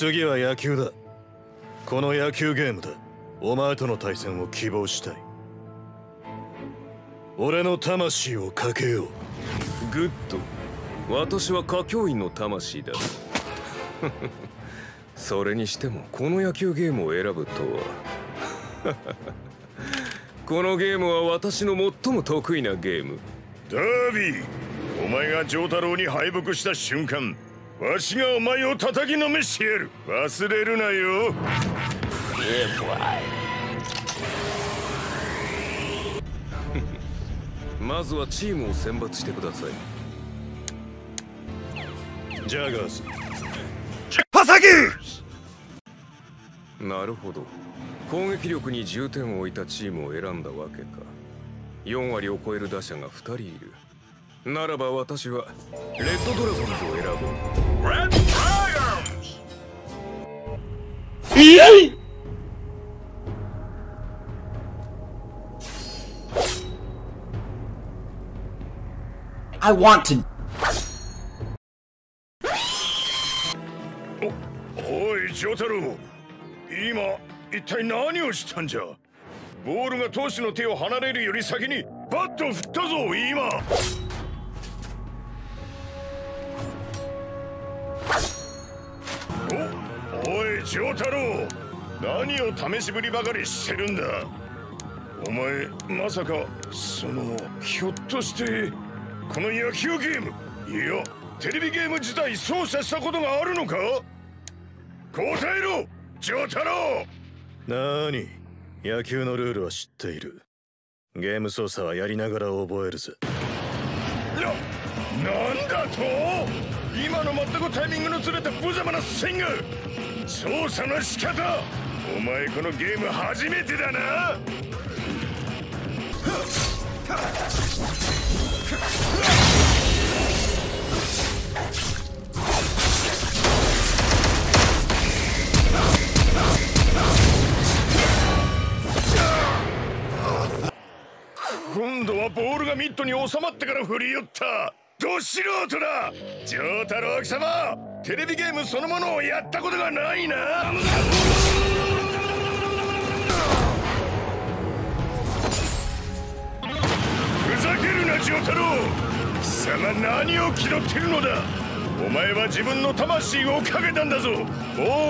次は野球だ。この野球ゲームだ。お前との対戦を希望したい。俺の魂をかけよう。 Good。私は花京院の魂だ。それにしてもこの野球ゲームを選ぶとは。このゲームは私の最も得意なゲーム。ダービー。お前が丈太郎に敗北した瞬間わしがお前を叩きのめしてやる。忘れるなよ。まずはチームを選抜してください。ジャガーズハサギなるほど。攻撃力に重点を置いたチームを選んだわけか。4割を超える打者が2人いるならば私はレッドドラゴンズを選ぼう Red Dragons! I want to おい丈太郎今一体何をしたんじゃ?ボールが投手の手を離れるより先にバットを振ったぞ今!丈太郎何を試しぶりばかりしてるんだ？お前まさかそのひょっとしてこの野球ゲーム？いやテレビゲーム自体操作したことがあるのか？答えろ丈太郎！なに野球のルールは知っている。ゲーム操作はやりながら覚えるぜ。な、なんだと？今の全くタイミングのずれた無様なスイング操作の仕方。お前このゲーム初めてだな。今度はボールがミットに収まってから振り寄った。ど素人だ！丈太郎貴様！テレビゲームそのものをやったことがないな！ふざけるな丈太郎！貴様何を気取ってるのだ！お前は自分の魂をかけたんだぞ！も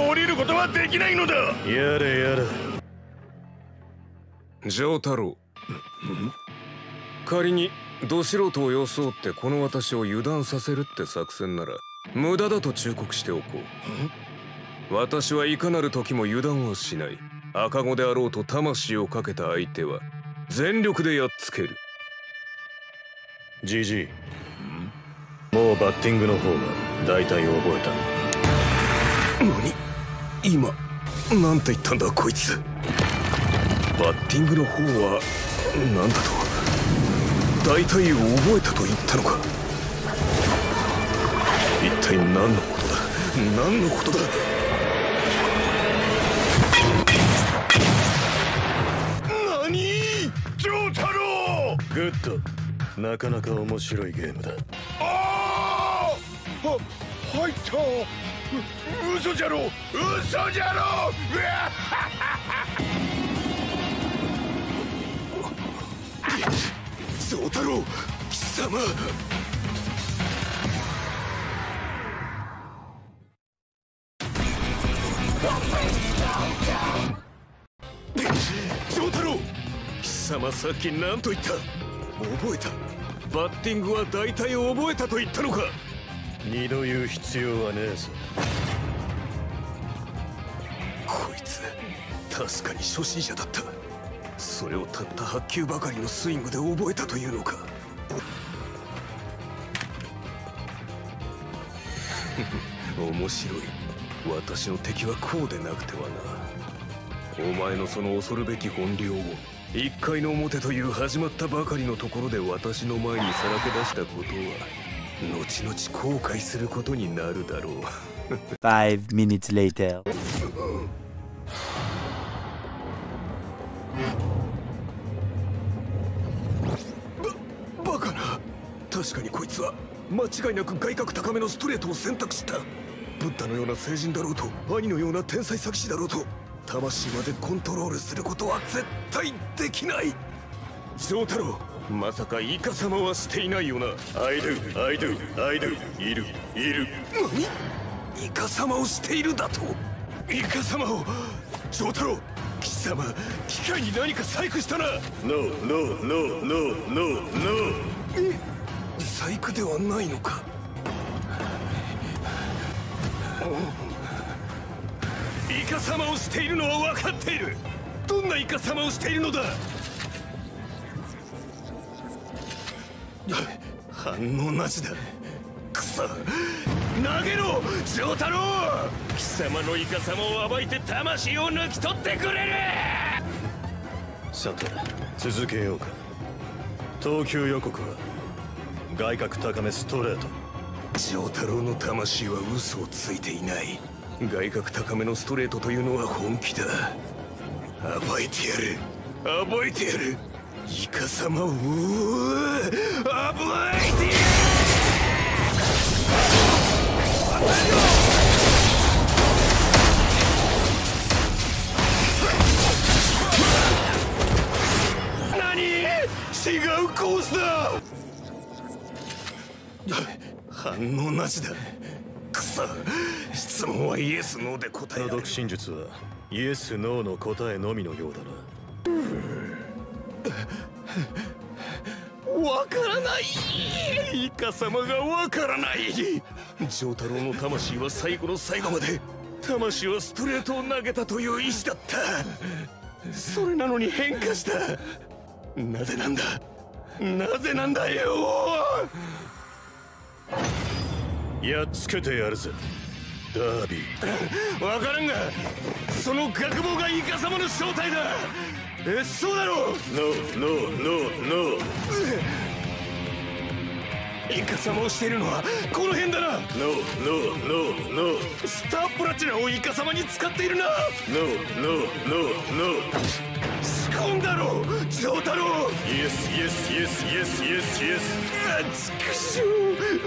う降りることはできないのだ！やれやれ。丈太郎。仮にど素人を装ってこの私を油断させるって作戦なら無駄だと忠告しておこう。私はいかなる時も油断はしない。赤子であろうと魂をかけた相手は全力でやっつける。ジジイもうバッティングの方は大体覚えた。何？今なんて言ったんだこいつ。バッティングの方は何だと大体覚えたと言ったのか？一体何のことだ？何のことだ？何？承太郎！ Good。なかなか面白いゲームだ。ああは入った！う嘘じゃろ！嘘じゃろ！うわ宗太郎貴様。貴様さっき何と言った？覚えた。バッティングは大体覚えたと言ったのか？二度言う必要はねえぞ。こいつ確かに初心者だった。それをたった8球ばかりのスイングで覚えたというのか？面白い。私の敵はこうでなくてはな。お前のその恐るべき本領を一回の表という始まったばかりのところで私の前にさらけ出したことは後々後悔することになるだろう。Five minutes later. 確かにこいつは間違いなく外角高めのストレートを選択した。ブッダのような聖人だろうと兄のような天才作詞だろうと魂までコントロールすることは絶対できない。丈太郎まさかイカ様はしていないよな。I do I do I do いるいる。何？イカ様をしているだと？イカ様を丈太郎貴様機械に何か細工したな。No no no no no no 細工ではないのか？イカ様をしているのは分かっている。どんなイカ様をしているのだ？反応なしだ。くそ。投げろ丈太郎。貴様のイカ様を暴いて魂を抜き取ってくれる。さて続けようか。投球予告は？外角高めストレート。丈太郎の魂は嘘をついていない。外角高めのストレートというのは本気だ。暴いてやる。暴いてやる。イカ様を暴い。反応なしだ。くそ質問はイエスノーで答えのられ独身術はイエス・ノーの答えのみのようだな。わからない。イカ様がわからない。丈太郎の魂は最後の最後まで魂はストレートを投げたという意志だった。それなのに変化した。なぜなんだ？なぜなんだよ？やっつけてやるぜ。ダービー。わからんがその学帽がイカ様の正体だ。えそうだろう。No no no no. イカ様をしているのはこの辺だな。No no no no. スタープラチナをイカ様に使っているな。No no no no. 仕込んだろ丈太郎。Yes yes yes yes yes yes. あちくしょう。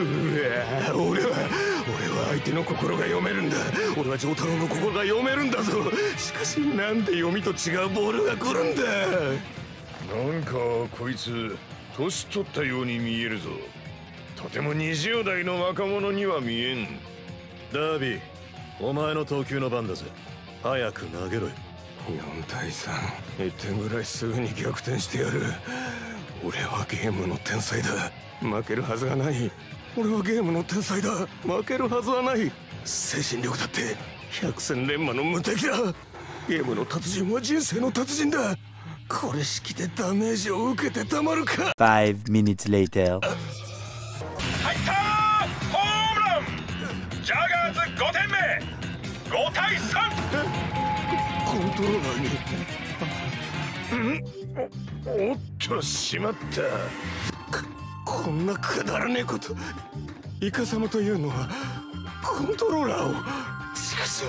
うわ俺は俺は相手の心が読めるんだ。俺は丈太郎の心が読めるんだぞ。しかしなんで読みと違うボールが来るんだ。なんかこいつ年取ったように見えるぞ。とても20代の若者には見えん。ダービーお前の投球の番だぜ。早く投げろよ4対31点ぐらいすぐに逆転してやる。俺はゲームの天才だ。負けるはずがない。俺はゲームの天才だ。負けるはずはない。精神力だって。百戦錬磨の無敵だ。ゲームの達人は人生の達人だ。これ式でダメージを受けてたまるか。Five minutes later. 入ったホームラン！ジャガーズ5点目！5対3コントローラーにおっとしまった。こんなくだらねえこと。イカ様というのはコントローラーを。しかし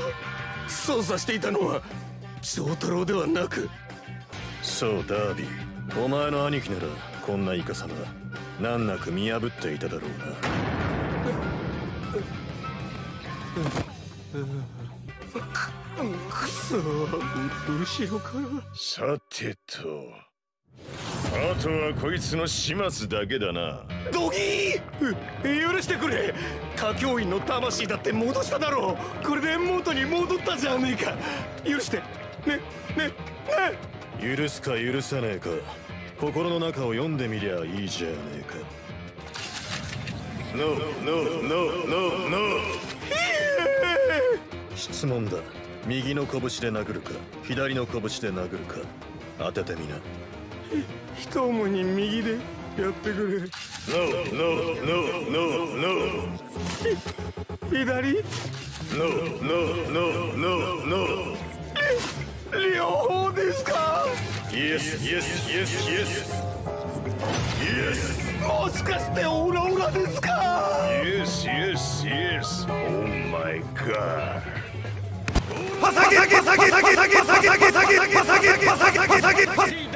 操作していたのは丈太郎ではなく。そうダービー。お前の兄貴ならこんなイカ様難なく見破っていただろうくそ後ろか。らさてと。あとはこいつの始末だけだな。ドギー！う許してくれ。歌教員の魂だって戻しただろう。これで元に戻ったじゃねえか。許して。ねねね。な許すか許さねえか。心の中を読んでみりゃいいじゃねえか。No no no no no 質問だ右の拳で殴るか左の拳で殴るか当ててみな一思いに右でやってく No no no no no れ左 No no no no no 両方ですか Yes yes yes yes Yes もしかしてオラオラですか Yes yes yes Oh my god 下げ下げ下げ下げ下げ下げ下げ下げ下げ下げ下げ